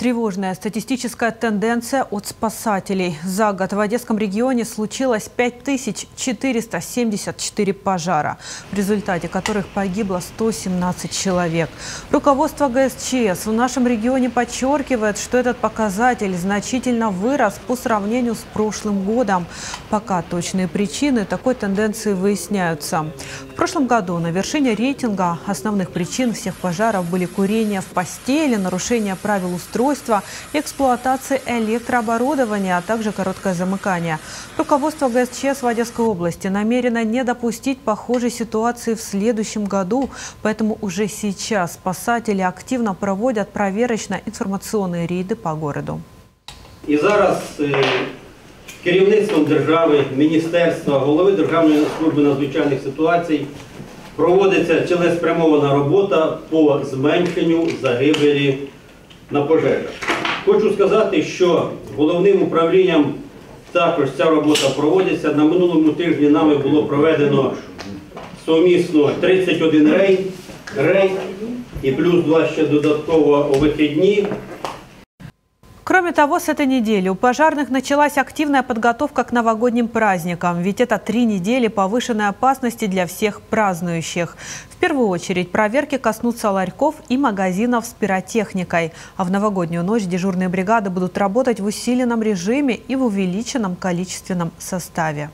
Тревожная статистическая тенденция от спасателей. За год в Одесском регионе случилось 5474 пожара, в результате которых погибло 117 человек. Руководство ГСЧС в нашем регионе подчеркивает, что этот показатель значительно вырос по сравнению с прошлым годом. Пока точные причины такой тенденции выясняются. В прошлом году на вершине рейтинга основных причин всех пожаров были курение в постели, нарушение правил устройства, устройства, эксплуатации электрооборудования, а также короткое замыкание. Руководство ГСЧС в Одесской области намерено не допустить похожей ситуации в следующем году, поэтому уже сейчас спасатели активно проводят проверочно-информационные рейды по городу. І зараз е, керівництвом держави, міністерства, голови Державної служби надзвичайних ситуацій проводиться цілеспрямована робота по зменшенню загибелі на пожежах. Хочу сказати, що головним управлінням також ця робота проводиться. На минулому тижні нами було проведено совмісно 31 рейд, рейд і плюс два ще додатково у вихідні. Кроме того, с этой недели у пожарных началась активная подготовка к новогодним праздникам, ведь это три недели повышенной опасности для всех празднующих. В первую очередь проверки коснутся ларьков и магазинов с пиротехникой. А в новогоднюю ночь дежурные бригады будут работать в усиленном режиме и в увеличенном количественном составе.